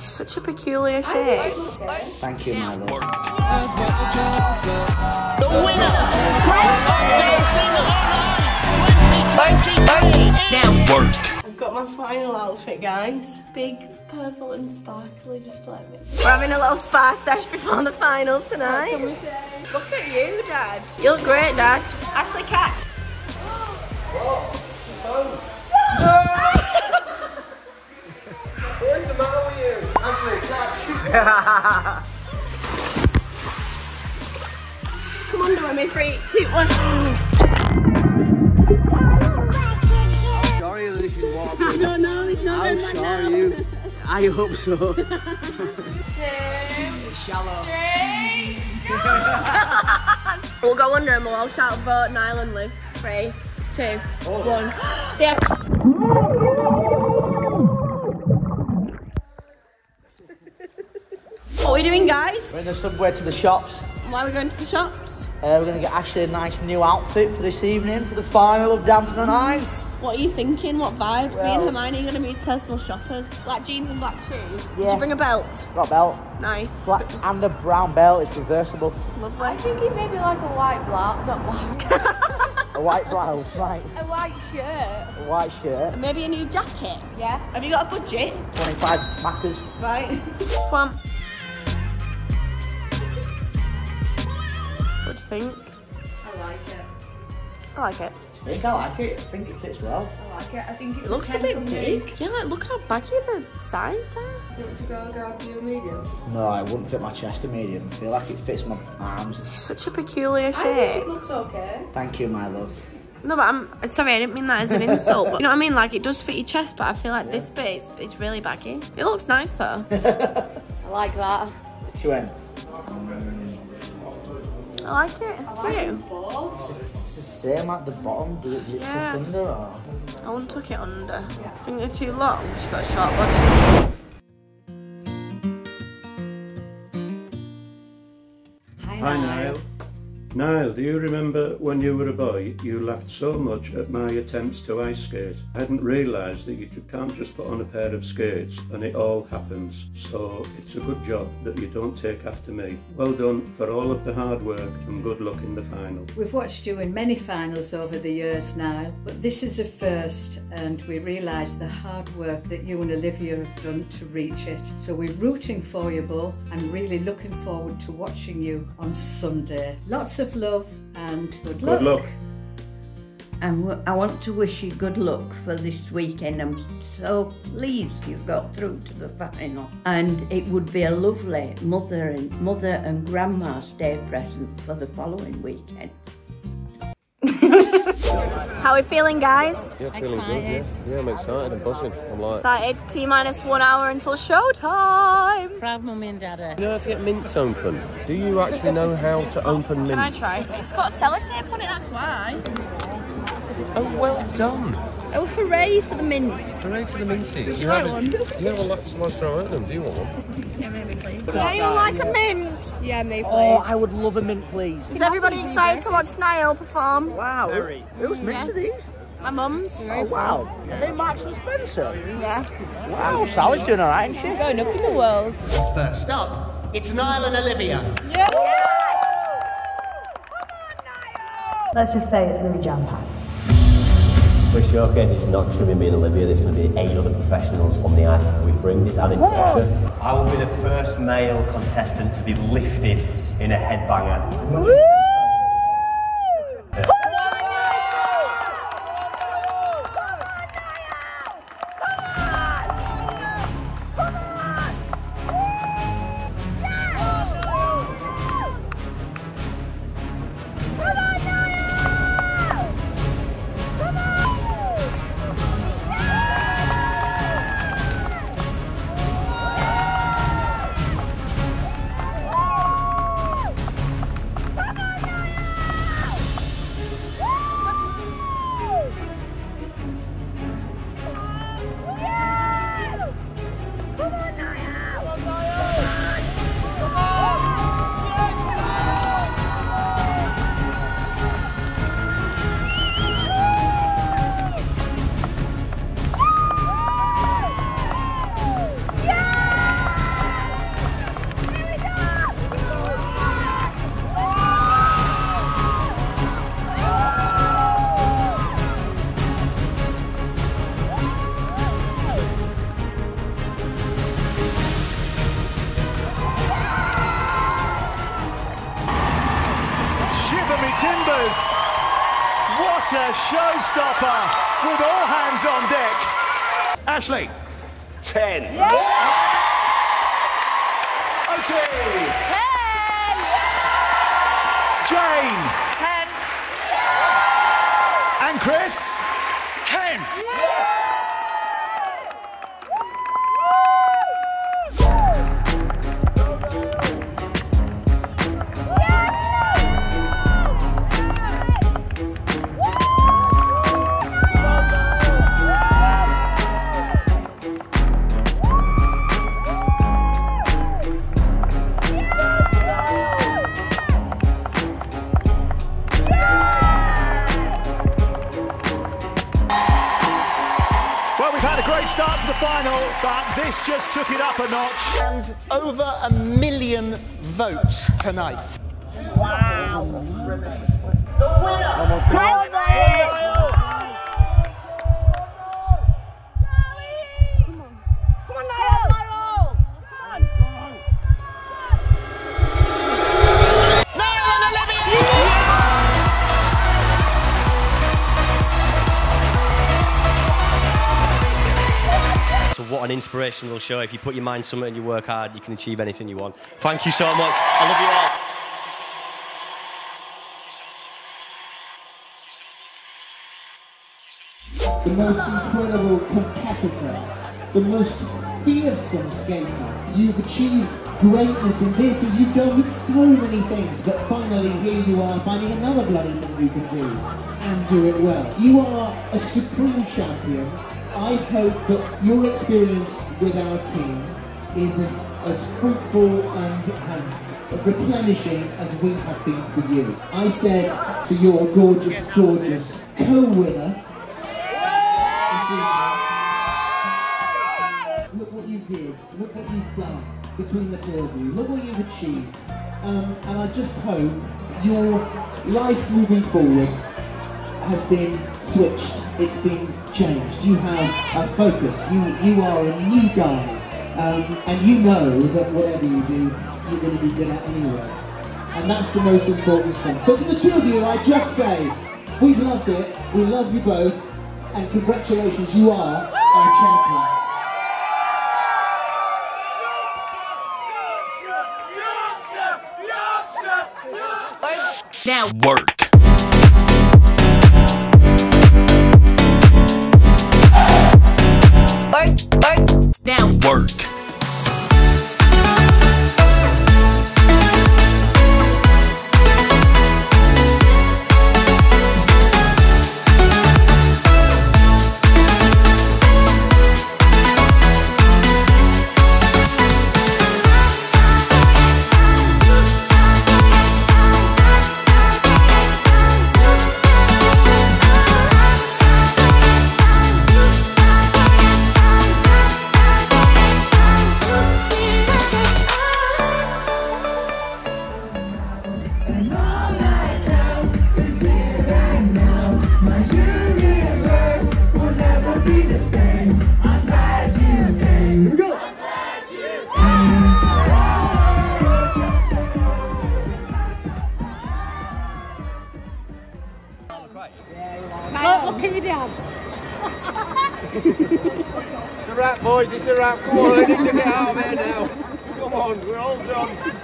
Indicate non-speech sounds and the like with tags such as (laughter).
Such a peculiar shape. Thank you, my love. The winner of Dancing on Ice 2023 Now, work. I've got my final outfit, guys. Big purple and sparkly, just like me. We're having a little spa sesh before the final tonight. Look at you, Dad. You look great, Dad. Ashley, catch. (laughs) Come on, do me. Three, two, one. Sorry this is what I'm (laughs) No, no, it's not How sure are now. you? (laughs) I hope so. Two, Shallow. three, We'll go under and we'll all shout vote Nile and live. Three, two, oh. one. (gasps) Yeah. What are we doing, guys? We're in the subway to the shops. Why are we going to the shops? Uh, we're going to get Ashley a nice new outfit for this evening for the final of Dancing on Ice. What are you thinking? What vibes? Me and Hermione are going to be his personal shoppers. Black jeans and black shoes. Did you bring a belt? Got a belt. Nice. Black and a brown belt. It's reversible. Lovely. I think it may be like a white blouse, not black, (laughs) A white blouse, right. a white shirt. A white shirt. Maybe a new jacket. Yeah. Have you got a budget? 25 smackers. Right. (laughs) Come on. Think? I like it. I like it. I think I like it. I think it fits well. I like it. I think it's It looks a bit big. Yeah, like, look how baggy the sides are. Do you want to go and grab you a medium? No, it wouldn't fit my chest a medium. I feel like it fits my arms. It's Such a peculiar shape. I think shape. it looks okay. Thank you, my love. No, but I'm sorry, I didn't mean that as an insult. But you know what I mean? Like, it does fit your chest, but I feel like this bit is, is really baggy. It looks nice though. (laughs) I like that. She went, I like it. For you? it's the same at the bottom. Does it, it Yeah. tuck under or? I won't tuck it under. I think they're too long. She's got a short body. Hi, Nile. Nile, do you remember when you were a boy, you laughed so much at my attempts to ice skate? I hadn't realised that you can't just put on a pair of skates and it all happens. So it's a good job that you don't take after me. Well done for all of the hard work and good luck in the final. We've watched you in many finals over the years now, but this is a first, and we realise the hard work that you and Olivia have done to reach it. So we're rooting for you both and really looking forward to watching you on Sunday. Lots of love and good luck. Good luck. And I want to wish you good luck for this weekend. I'm so pleased you've got through to the final. And it would be a lovely mother and mother and grandma's day present for the following weekend. How are we feeling, guys? Yeah, feeling good. Yeah. yeah, I'm excited and buzzing. I'm like, Excited. T minus one hour until showtime. Proud mummy and daddy. you know how to get mints open? Do you actually know how to open mints? Can I try? It's got sellotape on it, that's why. Oh, well done. Oh, hooray for the mint. Hooray for the minties. you like one? Yeah, well, let's, let's try out them. Do you want one? Yeah, maybe, please. Does anyone like a mint? Yeah, me, oh, please. Oh, I would love a mint, please. Is everybody excited to watch Nile perform? Wow. Who's mint are these? My mum's. Oh, wow. Are they Marks and Spencer? Yeah. Wow, Sally's doing alright, isn't she? Going up in the world. First up, it's Nile and Olivia. Come on, Nile! Let's just say it's going to be jam packed. For showcase, it's not just going to be me and Olivia, there's going to be eight other professionals on the ice, which brings its added pressure. I will be the first male contestant to be lifted in a headbanger. What a showstopper with all hands on deck. Ashley. 10. Yeah. 10. Start to the final, but this just took it up a notch. And over a million votes tonight. Wow. The winner. So what an inspirational show. If you put your mind somewhere and you work hard, you can achieve anything you want. Thank you so much. I love you all. the most incredible competitor, the most fearsome skater. You've achieved greatness in this as you've done with so many things, but finally here you are finding another bloody thing you can do and do it well. You are a supreme champion. I hope that your experience with our team is as, as fruitful and as replenishing as we have been for you. I said to your gorgeous, gorgeous co-winner, Look what you did. Look what you've done between the two of you. Look what you've achieved. Um, and I just hope your life moving forward has been switched. It's been changed. You have a focus. You you are a new guy, um, and you know that whatever you do, you're going to be good at anyway. And that's the most important thing. So for the two of you, I just say, we've loved it. We love you both, and congratulations. You are our champions. Now work. Work, a wrap. Come on, I need to get out of here now. Come on, we're all done.